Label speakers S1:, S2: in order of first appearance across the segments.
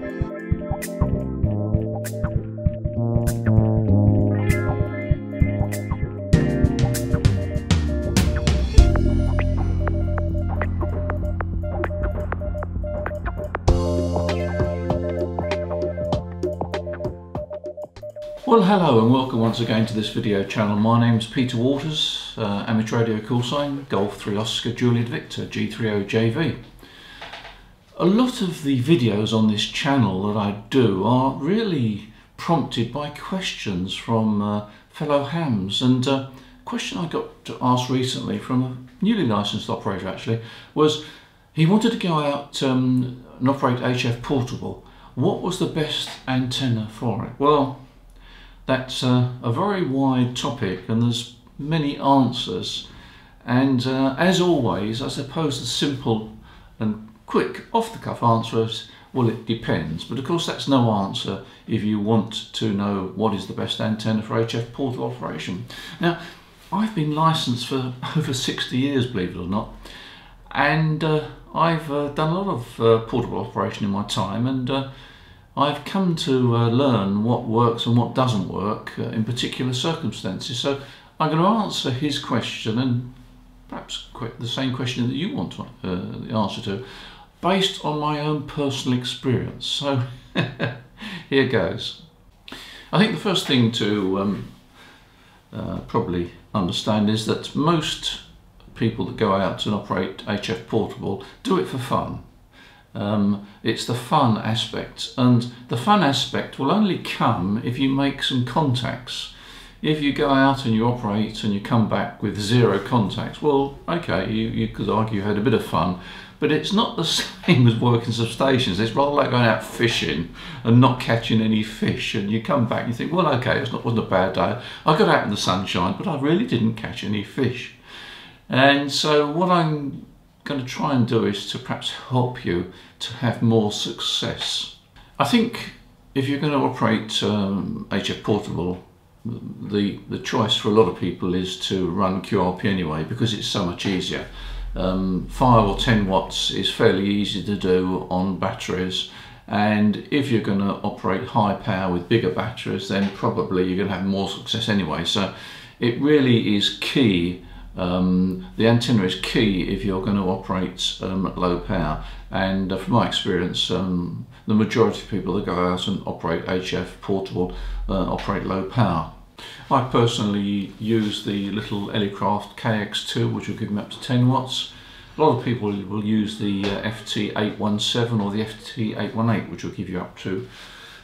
S1: Well hello and welcome once again to this video channel. My name is Peter Waters, uh, amateur radio call sign Golf 3 Oscar Juliet Victor G3OJV. A lot of the videos on this channel that I do are really prompted by questions from uh, fellow hams and uh, a question I got to ask recently from a newly licensed operator actually was he wanted to go out um, and operate HF Portable. What was the best antenna for it? Well that's uh, a very wide topic and there's many answers and uh, as always I suppose the simple and quick off-the-cuff answer is well it depends but of course that's no answer if you want to know what is the best antenna for HF portable operation. Now I've been licensed for over 60 years believe it or not and uh, I've uh, done a lot of uh, portable operation in my time and uh, I've come to uh, learn what works and what doesn't work uh, in particular circumstances. So I'm going to answer his question and perhaps the same question that you want to, the answer to, based on my own personal experience. So here goes. I think the first thing to um, uh, probably understand is that most people that go out and operate HF Portable do it for fun. Um, it's the fun aspect, and the fun aspect will only come if you make some contacts. If you go out and you operate and you come back with zero contacts, well, okay, you, you could argue you had a bit of fun, but it's not the same as working substations. It's rather like going out fishing and not catching any fish, and you come back and you think, well, okay, it wasn't a bad day. I got out in the sunshine, but I really didn't catch any fish. And so what I'm going to try and do is to perhaps help you to have more success. I think if you're going to operate um, HF Portable, the, the choice for a lot of people is to run QRP anyway because it's so much easier. Um, 5 or 10 watts is fairly easy to do on batteries. And if you're going to operate high power with bigger batteries then probably you're going to have more success anyway. So it really is key um, the antenna is key if you're going to operate um, at low power. And uh, from my experience um, the majority of people that go out and operate HF portable uh, operate low power. I personally use the little Elecraft KX2 which will give me up to 10 watts. A lot of people will use the uh, FT817 or the FT818 which will give you up to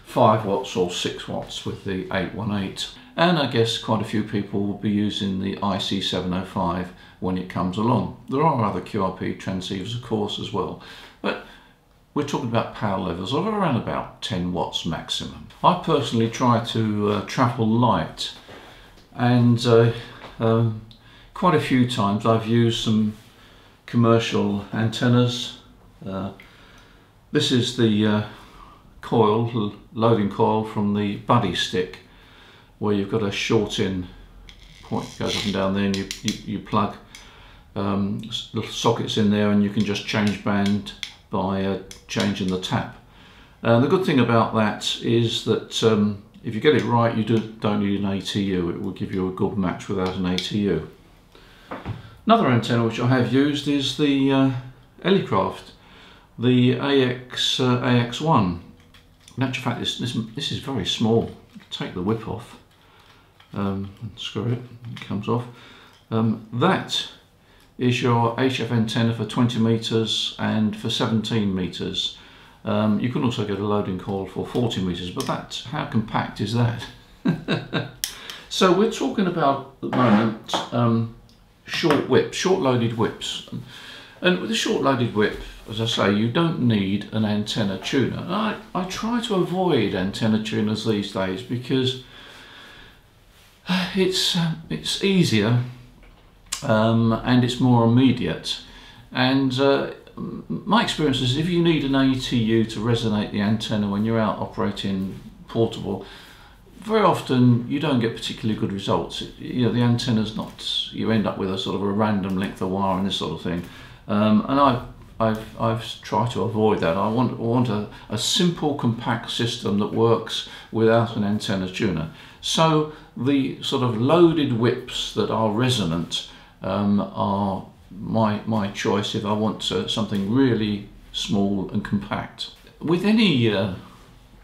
S1: 5 watts or 6 watts with the 818 and I guess quite a few people will be using the IC705 when it comes along. There are other QRP transceivers of course as well but we're talking about power levels of around about 10 watts maximum. I personally try to uh, travel light and uh, um, quite a few times I've used some commercial antennas. Uh, this is the uh, coil, loading coil from the Buddistick where you've got a short in point goes up and down there and you, you, you plug um, little sockets in there and you can just change band by uh, changing the tap. And the good thing about that is that um, if you get it right you do, don't need an ATU, it will give you a good match without an ATU. Another antenna which I have used is the uh, Elecraft, the AX, uh, AX1. In actual fact this, this, this is very small, take the whip off um, screw it, it comes off. Um, that is your HF antenna for 20 meters and for 17 meters. Um, you can also get a loading coil for 40 meters, but that's how compact is that? so we're talking about at the moment um, short whips, short loaded whips. And with a short loaded whip, as I say, you don't need an antenna tuner. I, I try to avoid antenna tuners these days because it's uh, it's easier um, and it's more immediate and uh, my experience is if you need an ATU to resonate the antenna when you're out operating portable very often you don't get particularly good results you know the antenna's not you end up with a sort of a random length of wire and this sort of thing um, and I've I've, I've tried to avoid that. I want, I want a, a simple compact system that works without an antenna tuner. So the sort of loaded whips that are resonant um, are my, my choice if I want uh, something really small and compact. With any uh,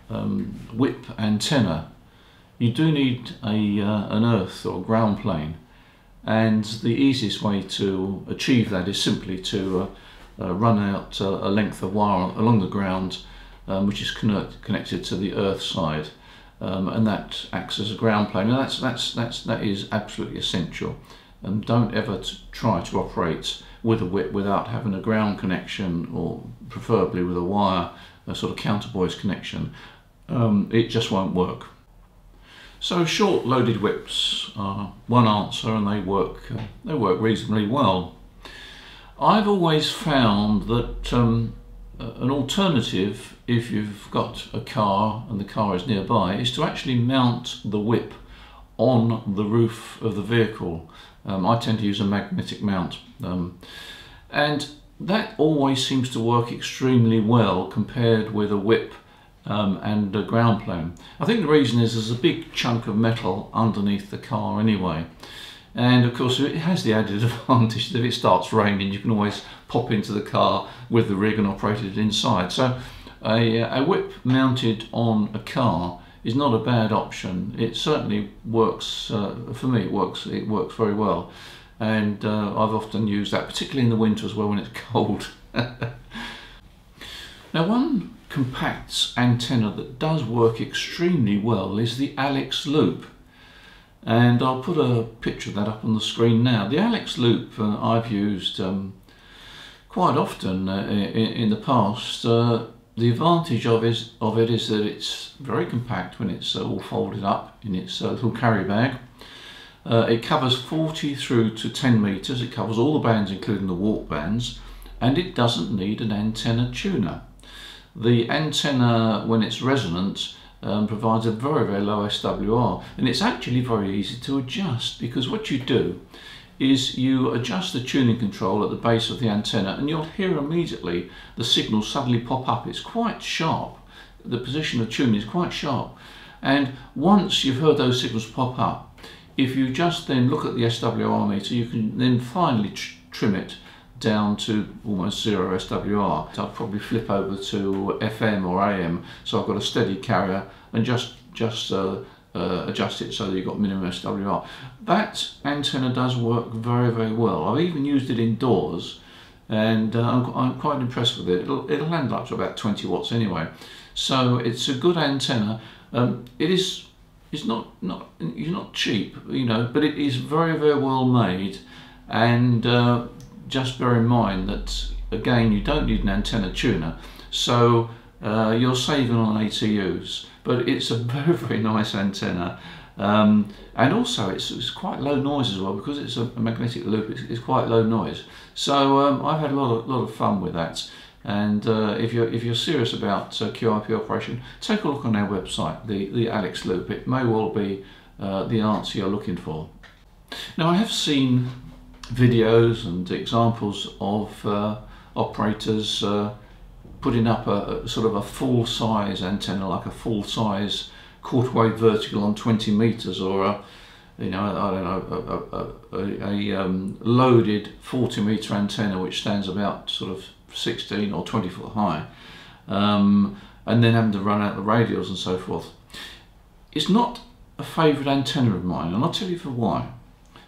S1: um, whip antenna, you do need a, uh, an earth or ground plane and the easiest way to achieve that is simply to uh, uh, run out a length of wire along the ground um, which is connect, connected to the earth side um, and that acts as a ground plane. And that's, that's, that's, that is absolutely essential. And don't ever try to operate with a whip without having a ground connection or preferably with a wire, a sort of counterpoise connection. Um, it just won't work. So short loaded whips are one answer and they work, uh, they work reasonably well. I've always found that um, an alternative, if you've got a car and the car is nearby, is to actually mount the whip on the roof of the vehicle. Um, I tend to use a magnetic mount. Um, and that always seems to work extremely well compared with a whip um, and a ground plane. I think the reason is there's a big chunk of metal underneath the car anyway. And of course it has the added advantage that if it starts raining you can always pop into the car with the rig and operate it inside. So a, a whip mounted on a car is not a bad option. It certainly works, uh, for me it works, it works very well. And uh, I've often used that, particularly in the winter as well when it's cold. now one compact antenna that does work extremely well is the Alex Loop and I'll put a picture of that up on the screen now. The Alex Loop uh, I've used um, quite often uh, in, in, the past. The advantage of, is, of it is that it's very compact when it's uh, all folded up in its uh, little carry bag. Uh, it covers 40 through to 10 meters. It covers all the bands including the WARC bands and it doesn't need an antenna tuner. The antenna when it's resonant um, provides a very, very low SWR. And it's actually very easy to adjust because what you do is you adjust the tuning control at the base of the antenna and you'll hear immediately the signal suddenly pop up. It's quite sharp. The position of tuning is quite sharp. And once you've heard those signals pop up, if you just then look at the SWR meter, you can then finally tr trim it down to almost zero SWR. So I'll probably flip over to FM or AM so I've got a steady carrier and just just uh, uh, adjust it so that you've got minimum SWR. That antenna does work very very well. I've even used it indoors and uh, I'm, I'm, quite impressed with it. It'll, it'll land up to about 20 watts anyway. So it's a good antenna. Um, it is it's not not it's not cheap, you know, but it is very very well made and uh, just bear in mind that again you don't need an antenna tuner so uh, you're saving on ATUs but it's a very very nice antenna. Um, and also it's, it's, quite low noise as well because it's a, magnetic loop it's, it's, quite low noise. So um, I've had a lot of, lot of fun with that. And uh, if you're if you're serious about uh, QRP operation take a look on our website the the Alex loop. It may well be uh, the answer you're looking for. Now I have seen videos and examples of uh, operators uh, putting up a, sort of a full size antenna like a full size quarter wave vertical on 20 meters or a you know I don't know a, a, a um, loaded 40 meter antenna which stands about sort of 16 or 20 foot high um, and then having to run out the radials and so forth it's not a favourite antenna of mine and I'll tell you for why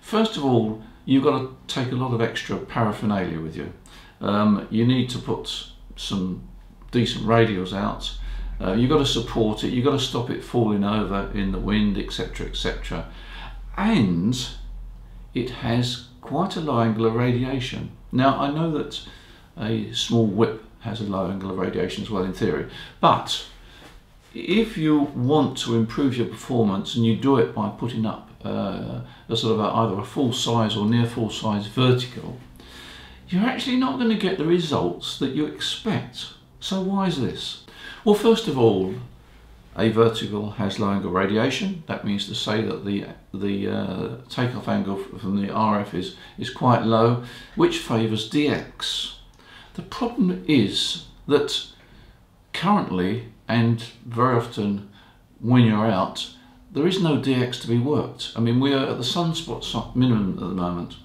S1: first of all you've got to take a lot of extra paraphernalia with you. Um, you need to put some decent radials out. Uh, you've got to support it, you've got to stop it falling over in the wind, etc. etc. And it has quite a low angle of radiation. Now I know that a small whip has a low angle of radiation as well in theory, but if you want to improve your performance and you do it by putting up uh, a sort of a, either a full size or near full size vertical, you're actually not going to get the results that you expect. So why is this? Well, first of all, a vertical has low angle radiation. That means to say that the the uh, takeoff angle from the RF is is quite low, which favours DX. The problem is that currently and very often when you're out, there is no DX to be worked. I mean, we are at the sunspot minimum at the moment.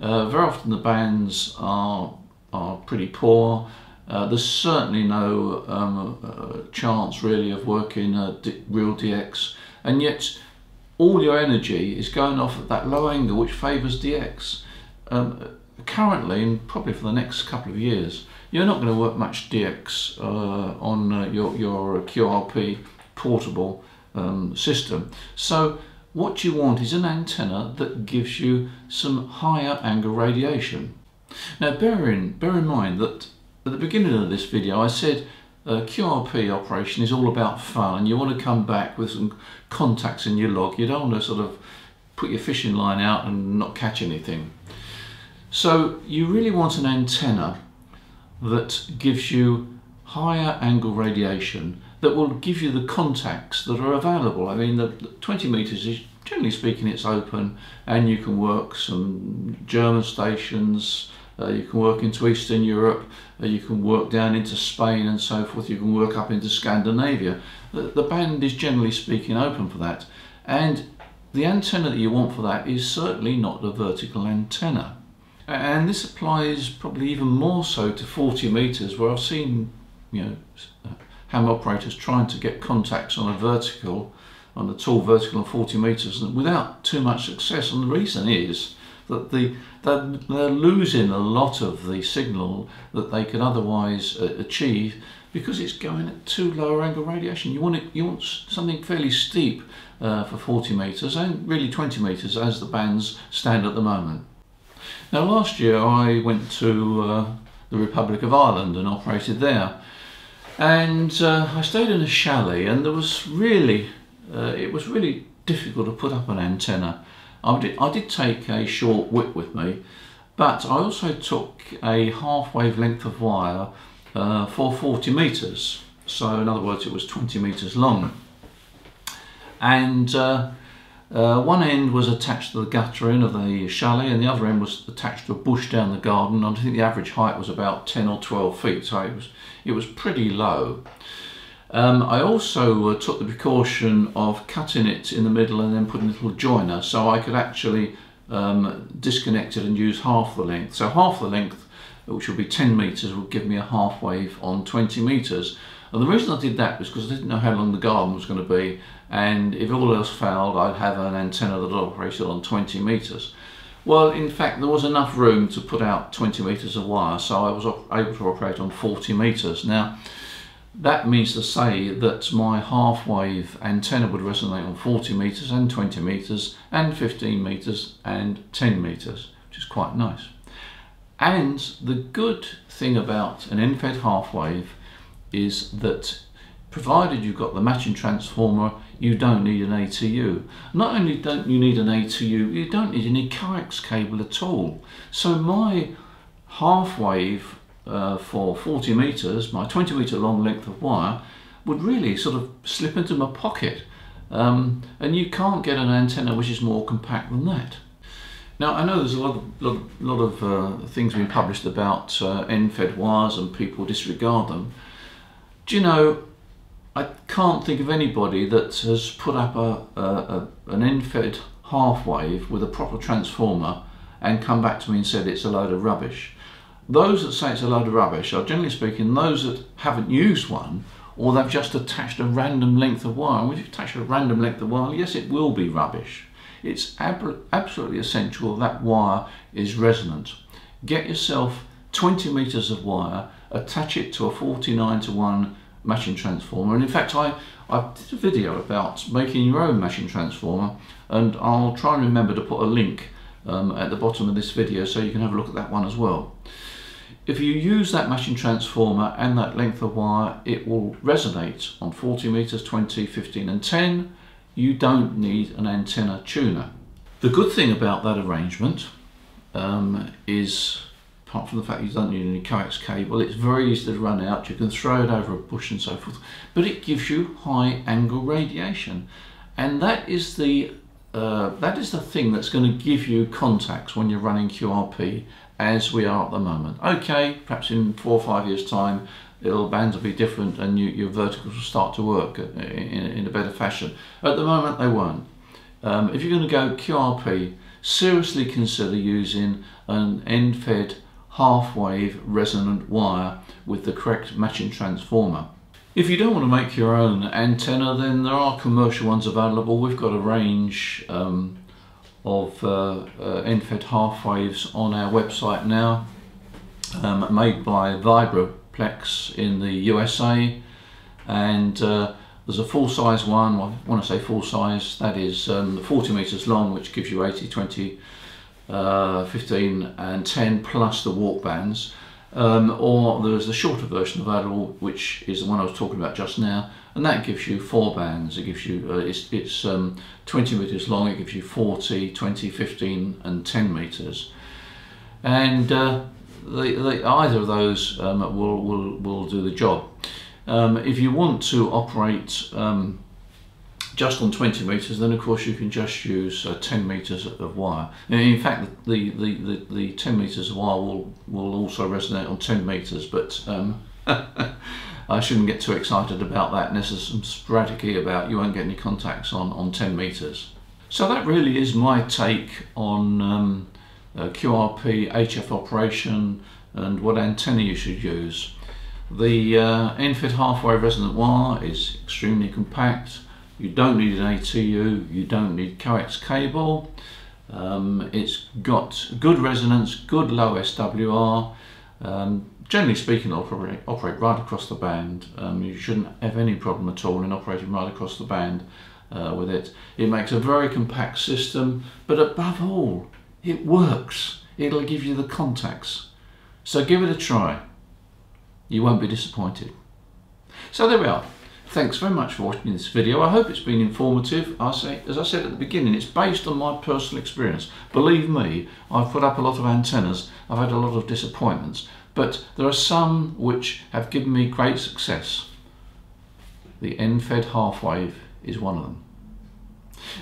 S1: Uh, very often the bands are, are pretty poor. Uh, there's certainly no um, uh, chance really of working a real DX, and yet all your energy is going off at that low angle which favours DX. Um, currently, and probably for the next couple of years, you're not going to work much DX uh, on uh, your, your QRP portable um, system. So what you want is an antenna that gives you some higher angle radiation. Now bear in, bear in mind that at the beginning of this video I said uh, QRP operation is all about fun and you want to come back with some contacts in your log. You don't want to sort of put your fishing line out and not catch anything. So you really want an antenna that gives you higher angle radiation that will give you the contacts that are available. I mean, the, the 20 meters is generally speaking, it's open and you can work some German stations, uh, you can work into Eastern Europe, uh, you can work down into Spain and so forth, you can work up into Scandinavia. The, the band is generally speaking open for that. And the antenna that you want for that is certainly not a vertical antenna. And this applies probably even more so to 40 meters where I've seen, you know, ham operators trying to get contacts on a vertical, on a tall vertical of 40 meters without too much success. And the reason is that the, they're, they're losing a lot of the signal that they could otherwise uh, achieve because it's going at too low angle radiation. You want, it, you want something fairly steep uh, for 40 meters and really 20 meters as the bands stand at the moment. Now last year I went to uh, the Republic of Ireland and operated there and uh, I stayed in a chalet and there was really uh, it was really difficult to put up an antenna. I did, I did take a short whip with me but I also took a half wave length of wire uh, for 40 meters. So in other words it was 20 meters long. And uh, one end was attached to the gutter end of the chalet and the other end was attached to a bush down the garden. I think the average height was about 10 or 12 feet, so it was, it was pretty low. Um, I also uh, took the precaution of cutting it in the middle and then putting a little joiner so I could actually um, disconnect it and use half the length. So half the length, which would be 10 metres, would give me a half wave on 20 metres. And the reason I did that was because I didn't know how long the garden was going to be and if all else failed I'd have an antenna that operated on 20 metres. Well in fact there was enough room to put out 20 metres of wire so I was able to operate on 40 metres. Now that means to say that my half wave antenna would resonate on 40 metres and 20 metres and 15 metres and 10 metres which is quite nice. And the good thing about an end-fed half wave is that provided you've got the matching transformer, you don't need an ATU. Not only don't you need an ATU, you don't need any coax cable at all. So my half wave uh, for 40 meters, my 20 meter long length of wire, would really sort of slip into my pocket. Um, and you can't get an antenna which is more compact than that. Now I know there's a lot of, lot, lot of uh, things being published about uh, end-fed wires and people disregard them. Do you know, I can't think of anybody that has put up a, a, a an end-fed half wave with a proper transformer and come back to me and said it's a load of rubbish. Those that say it's a load of rubbish are generally speaking those that haven't used one or they've just attached a random length of wire. When you attach a random length of wire, yes, it will be rubbish. It's ab absolutely essential that wire is resonant. Get yourself 20 meters of wire, attach it to a 49 to 1 matching transformer. And in fact, I, I did a video about making your own matching transformer and I'll try and remember to put a link um, at the bottom of this video so you can have a look at that one as well. If you use that matching transformer and that length of wire, it will resonate on 40 meters, 20, 15 and 10. You don't need an antenna tuner. The good thing about that arrangement um, is apart from the fact you don't need any coax cable, it's very easy to run out, you can throw it over a bush and so forth, but it gives you high angle radiation. And that is the uh, that is the thing that's going to give you contacts when you're running QRP as we are at the moment. Okay, perhaps in four or five years' time, little bands will be different and you, your verticals will start to work in, in, a better fashion. At the moment, they won't. Um, if you're going to go QRP, seriously consider using an end-fed half-wave resonant wire with the correct matching transformer. If you don't want to make your own antenna, then there are commercial ones available. We've got a range um, of uh, uh, end-fed half waves on our website now, um, made by Vibroplex in the USA, and uh, there's a full-size one. Well, I say full-size, that is um, 40 meters long, which gives you 80, 20, uh, 15, and 10 plus the WARC bands. Um, or there's the shorter version available, which is the one I was talking about just now, and that gives you four bands. It gives you, uh, it's, it's um, 20 meters long, it gives you 40, 20, 15, and 10 meters. And uh, the, the, either of those um, will, will, will do the job. Um, if you want to operate um, just on 20 meters, then of course you can just use uh, 10 meters of wire. In fact, the, the, the, the 10 meters of wire will, will also resonate on 10 meters, but um, I shouldn't get too excited about that. And some about you won't get any contacts on, on 10 meters. So that really is my take on um, uh, QRP, HF operation, and what antenna you should use. The uh, end-fed half-wave resonant wire is extremely compact you don't need an ATU, you don't need coax cable. Um, it's got good resonance, good low SWR. Um, generally speaking, operate, operate right across the band. Um, you shouldn't have any problem at all in operating right across the band uh, with it. It makes a very compact system, but above all, it works. It'll give you the contacts. So give it a try. You won't be disappointed. So there we are. Thanks very much for watching this video. I hope it's been informative. I say, as I said at the beginning, it's based on my personal experience. Believe me, I've put up a lot of antennas. I've had a lot of disappointments, but there are some which have given me great success. The end-fed half wave is one of them.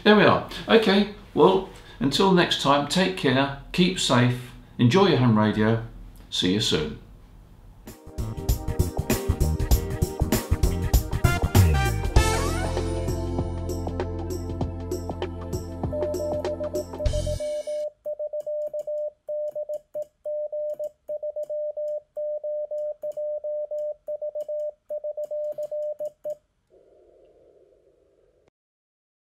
S1: There we are. Okay, well, until next time, take care, keep safe, enjoy your ham radio. See you soon.